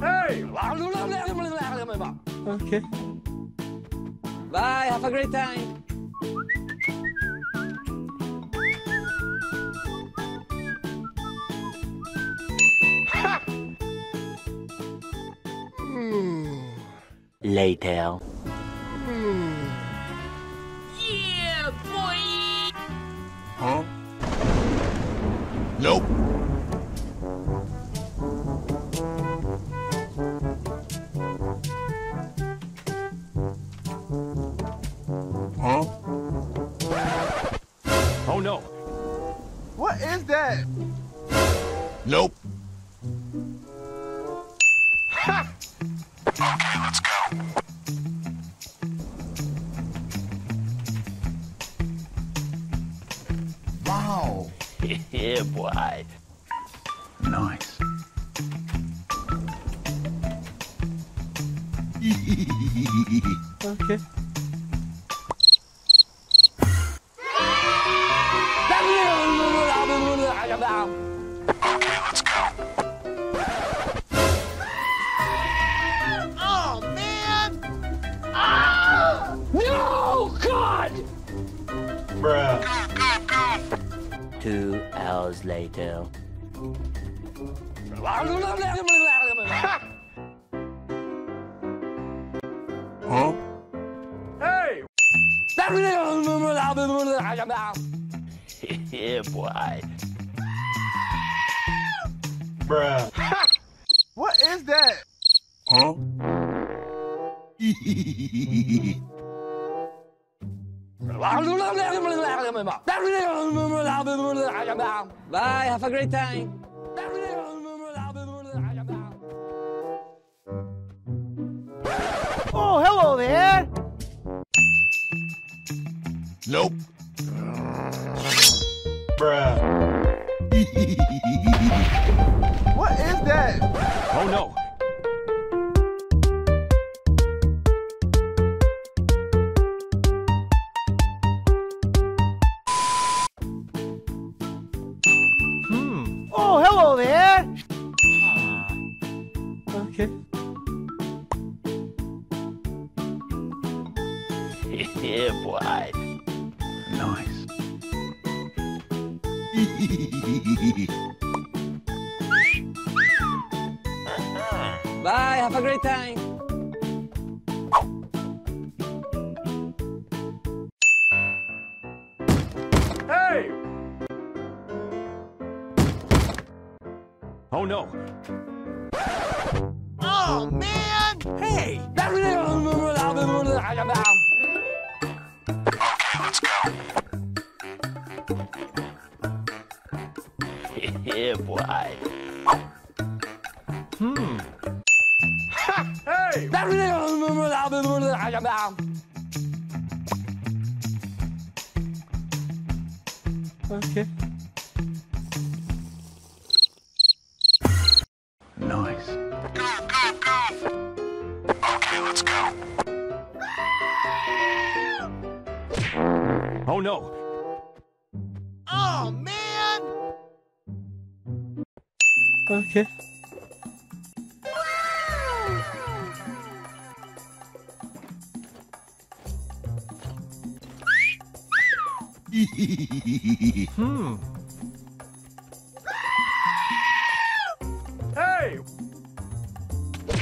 Hey! Okay. Bye, have a great time. Later. Yeah, boy! Huh? Nope. Okay. Okay, let's go. Oh, man! No! God! Bruh. Two hours later. great time. Oh, hello there. Nope. Bruh. What is that? Oh no! Oh, man! Hey! Okay, let's go. yeah, boy. Hey! Okay.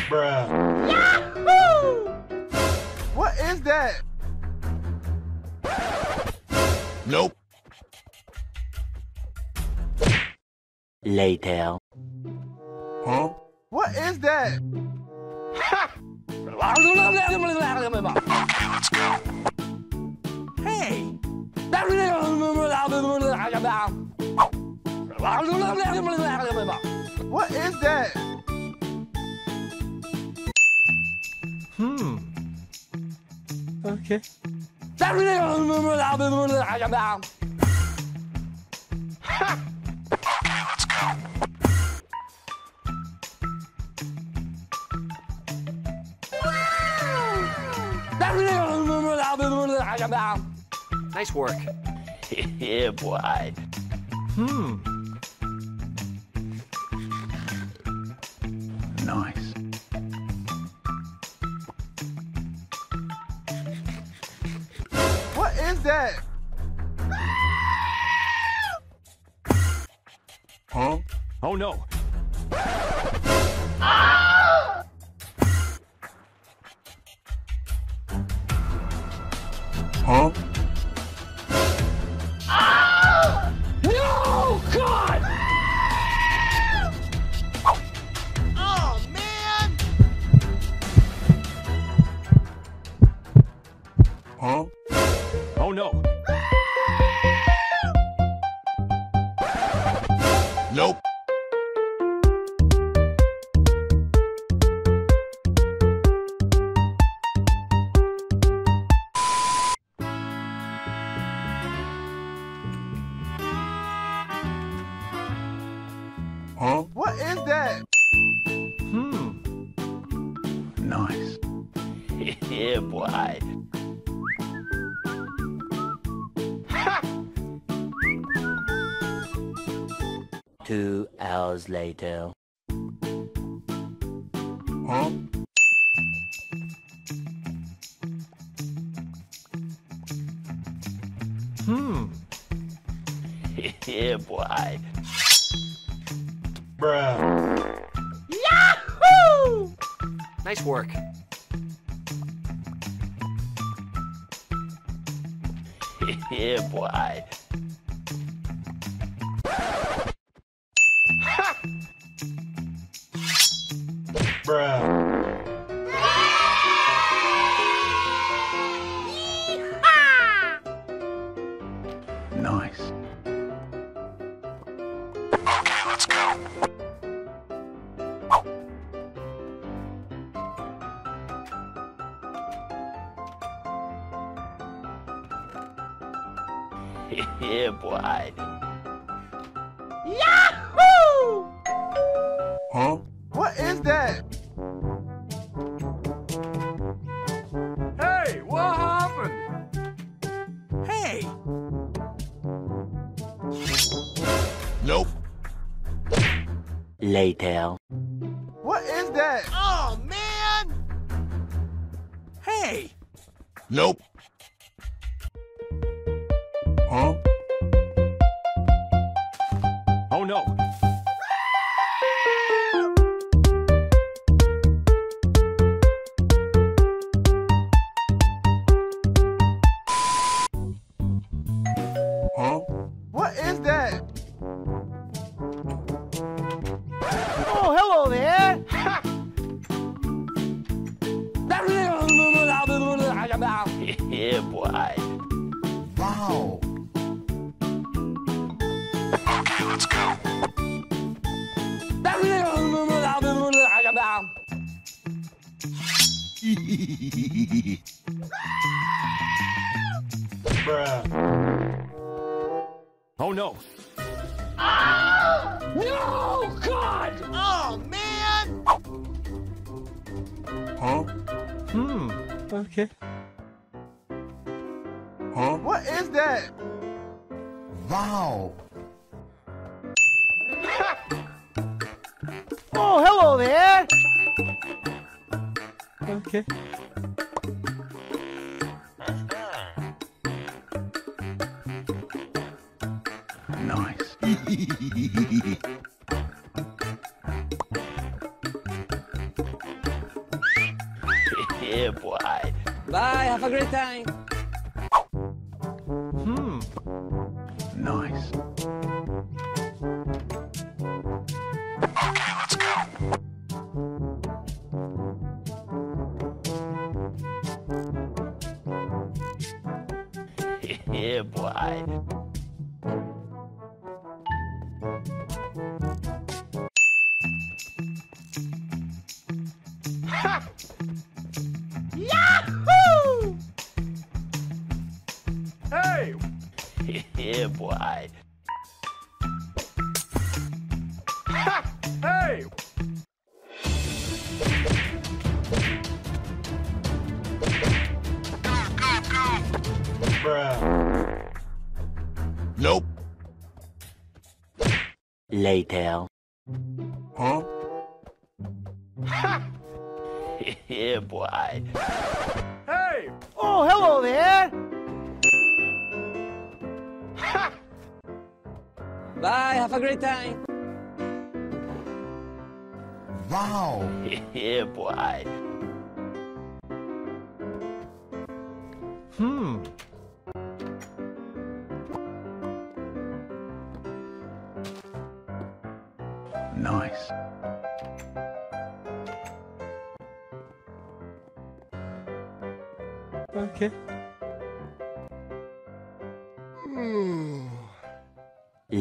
Bruh. What is that? Nope. Later. Huh? What is that? Okay, let's go. Hey! What is that? Okay. Okay, let's go. Nice work. yeah, boy. Hmm. Nice. That? Huh? Oh no. Nice. yeah, boy. Two hours later. Huh? Hmm. yeah, boy. Bruh. Nice work. yeah, boy. Yeah, boy. yeah, boy. Wow. Okay, let's go. Bruh. Oh no. No! God! Oh, man! Huh? Hmm. Okay. Huh? What is that? Wow. Oh, hello there. Okay. Nice. yeah, boy. Bye, have a great time. Huh? Ha! yeah, boy. Hey! Oh, hello there! Ha! Bye, have a great time. Wow! yeah, boy.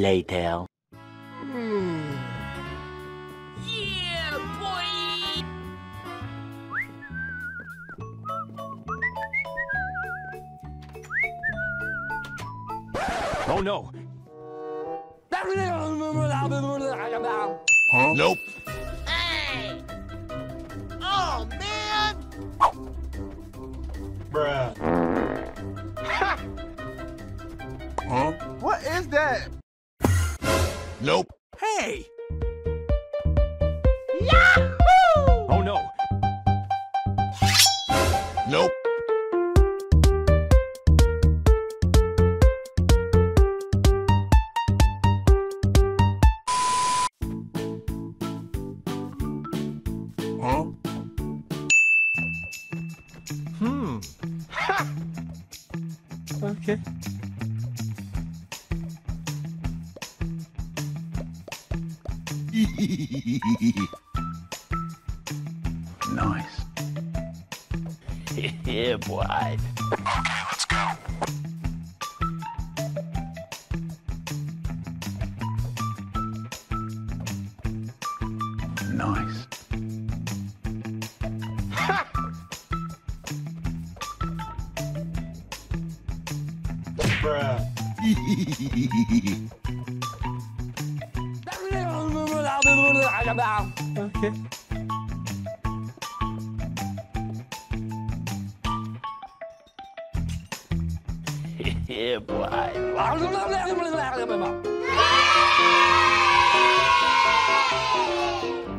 Later. Hmm. Oh no. Nope. Hey. Oh, man. Huh? What is that? Nope. Hey.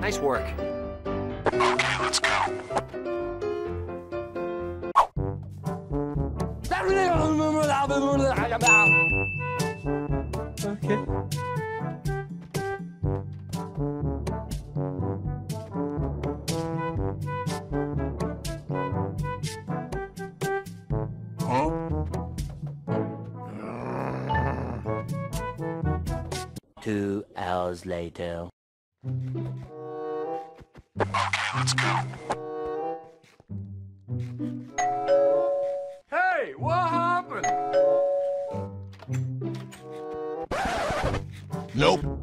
Nice work. Okay, let's go. Hours. Okay, let's go. Hey, what happened? Nope.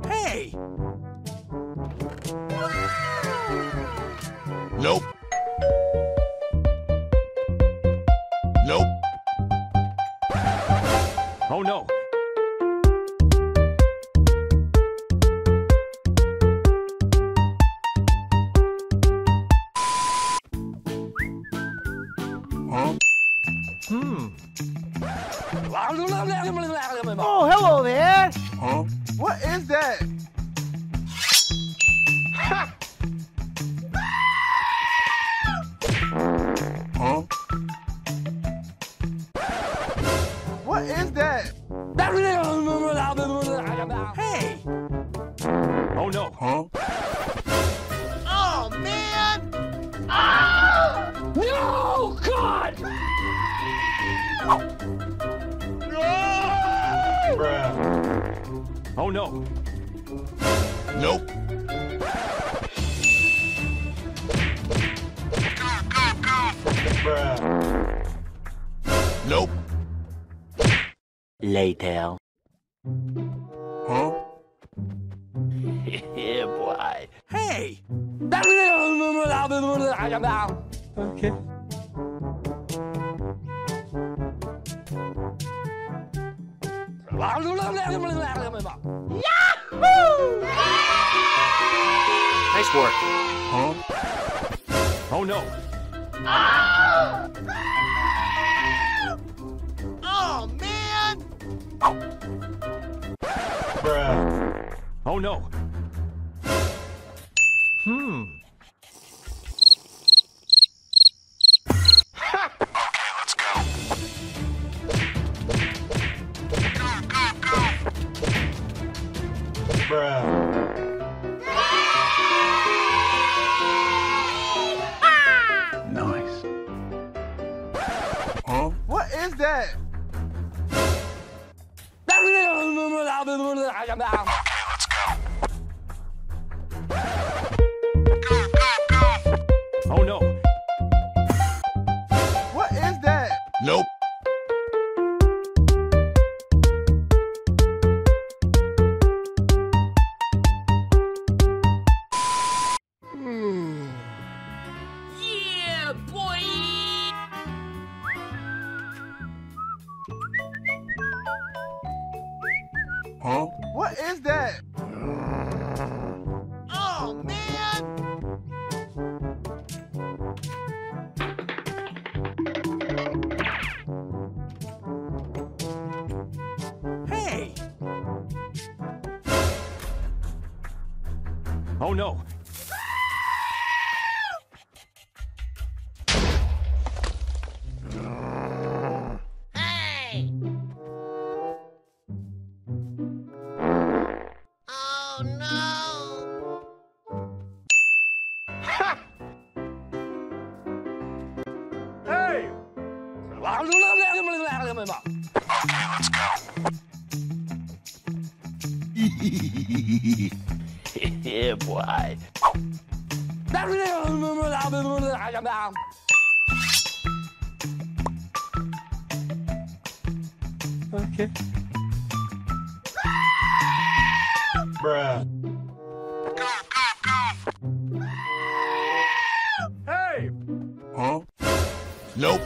God! Oh no. Nope. Nope. Later. Huh? yeah, boy. Hey. Okay. Nice work. Huh? Oh no. Oh, oh man. Oh no. Oh, no. Nope.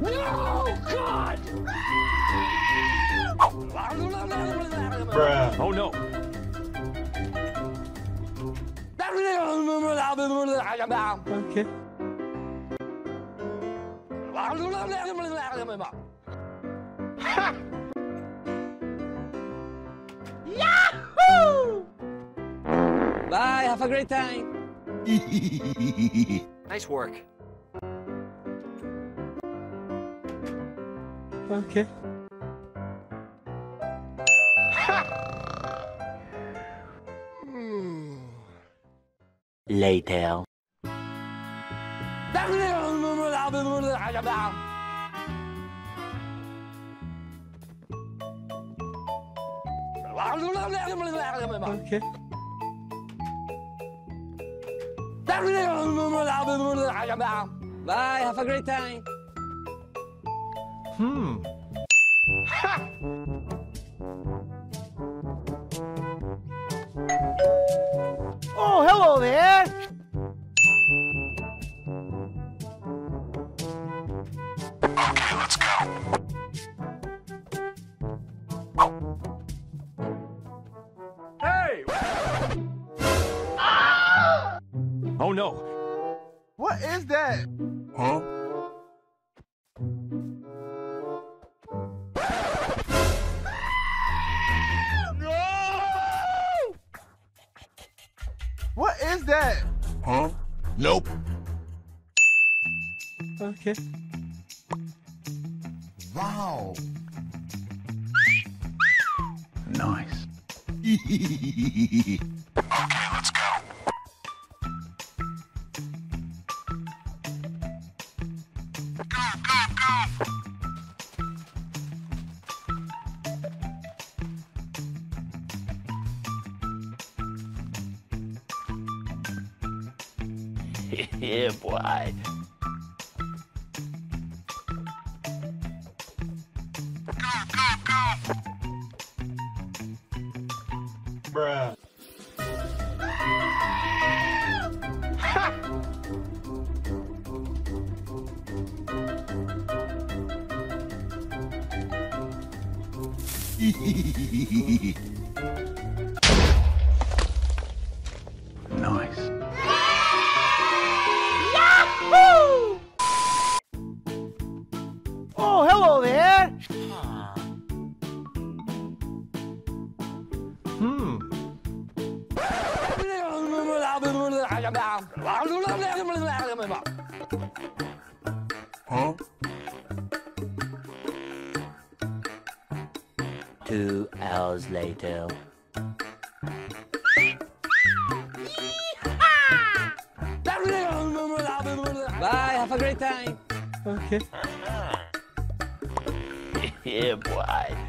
No! God! Bruh. Oh no. Okay. Bye, have a great time. Nice work. Okay. Later. Okay. Bye, have a great time. Hmm. Oh, Yeah, boy. Two hours later. Bye, have a great time. Okay. yeah, boy.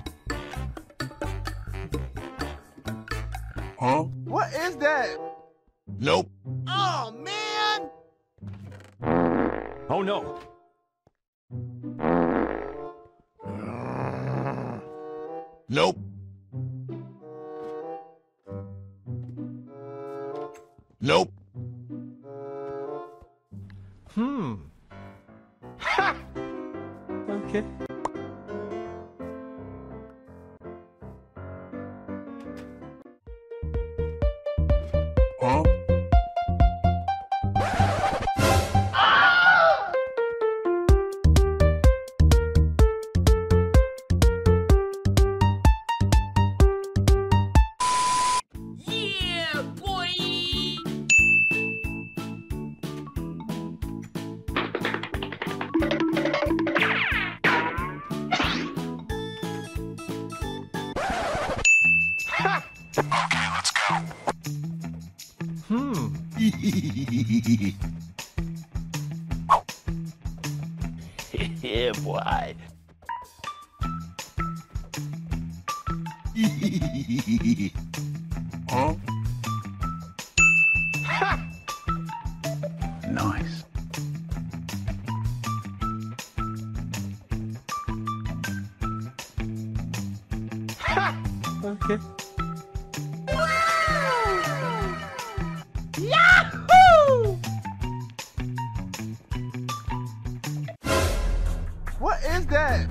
Is that?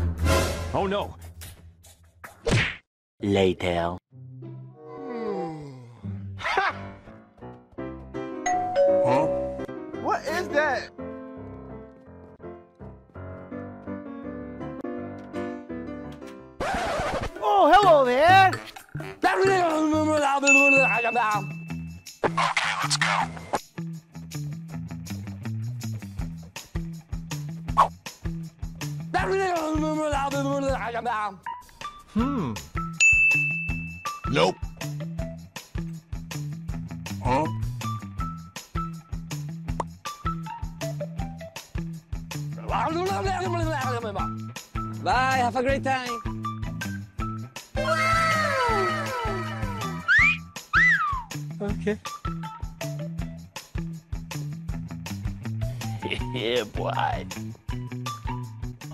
Oh no. Later. Hmm. Huh? What is that? Oh, hello there! Okay, let's go. Hmm. Nope. Huh? Bye, have a great time. Okay. yeah, boy.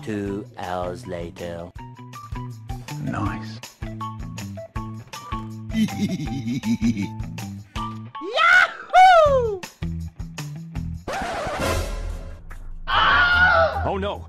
Two hours later. Nice. Yahoo! Oh no.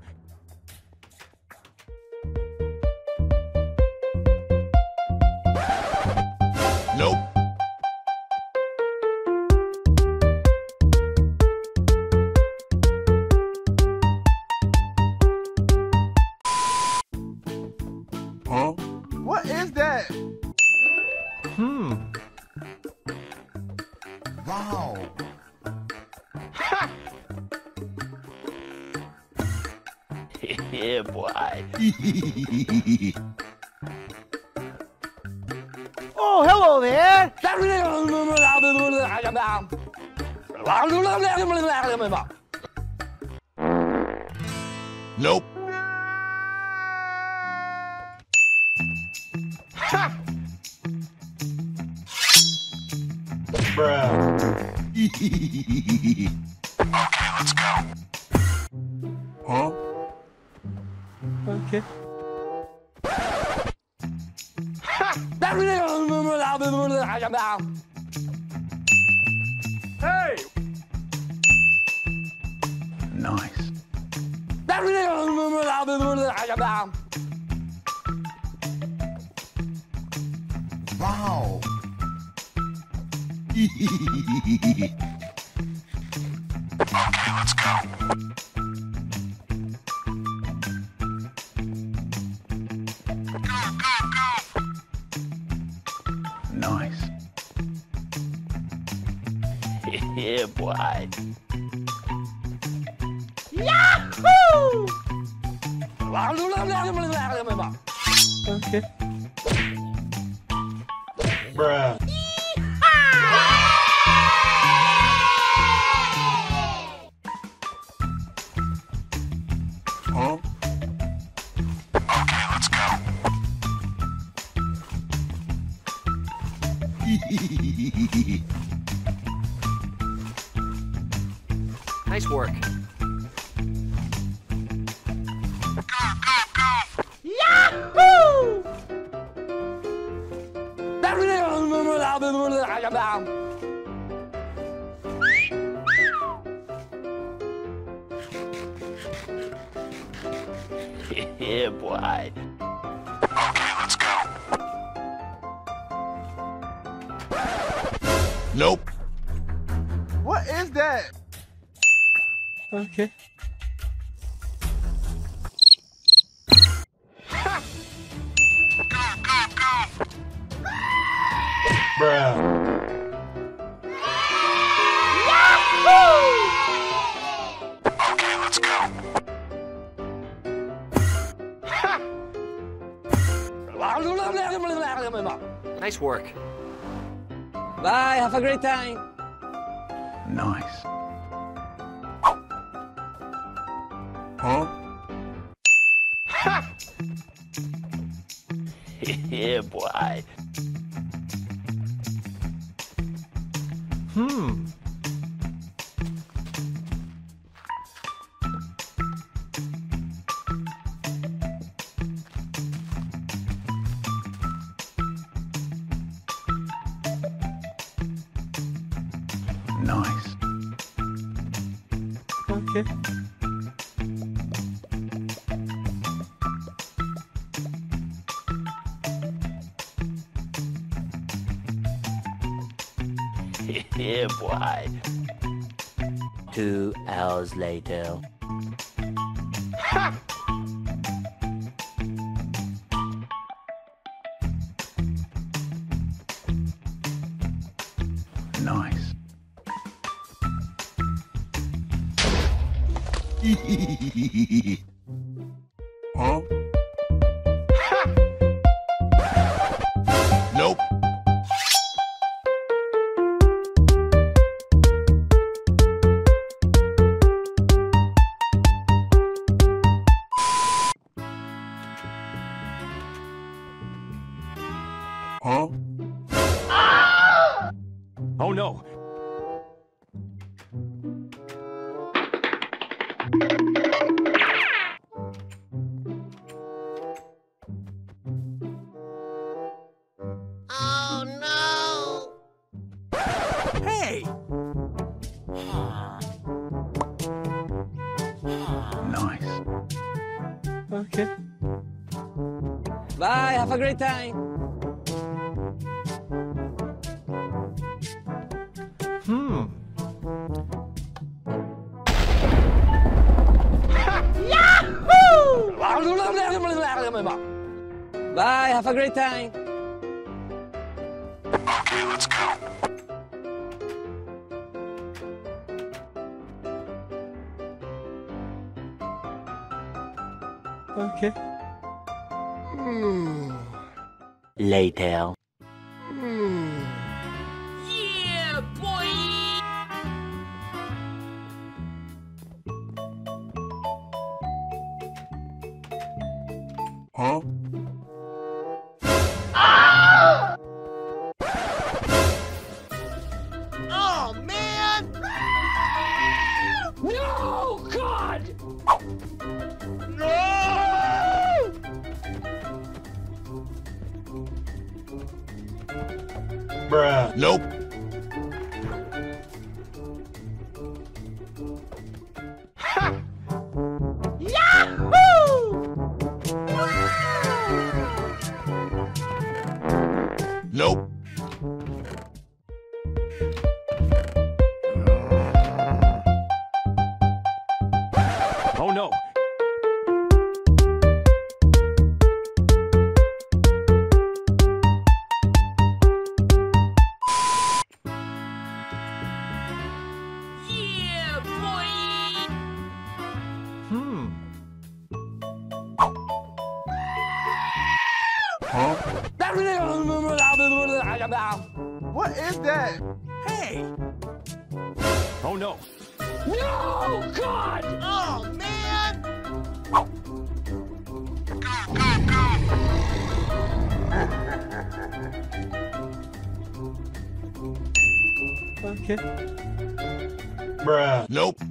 Nope. Bruh. Okay, let's go. huh? Okay. Bruh. Bruh. Okay, let's go. Nice work. Bye, have a great time. yeah, boy. Two hours later. Nice. Hey! Nice. Okay. Bye, have a great time. Hmm. Bye, have a great time. Later. Hmm. Huh? Huh? What is that? Hey! Oh no. No, God! Oh, man! Okay. Bruh. Nope.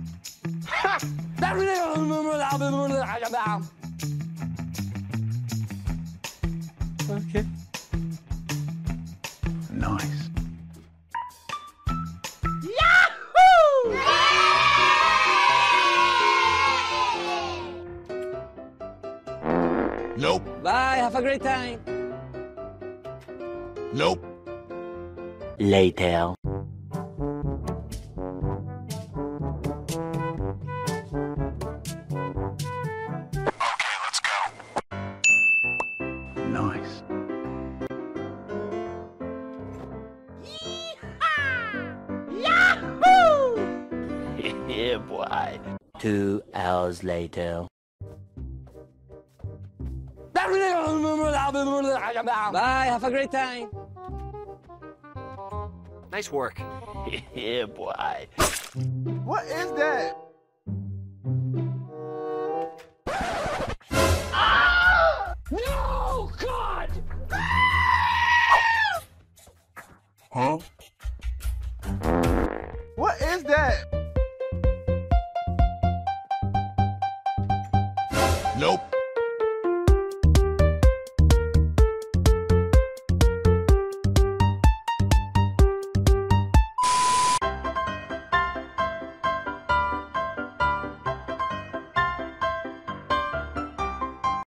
Bye, have a great time. Nope. Later. Okay, let's go. Nice. yeah, boy. Two hours later. Bye, have a great time. Nice work. yeah, boy. What is that? Ah! No, God! Huh?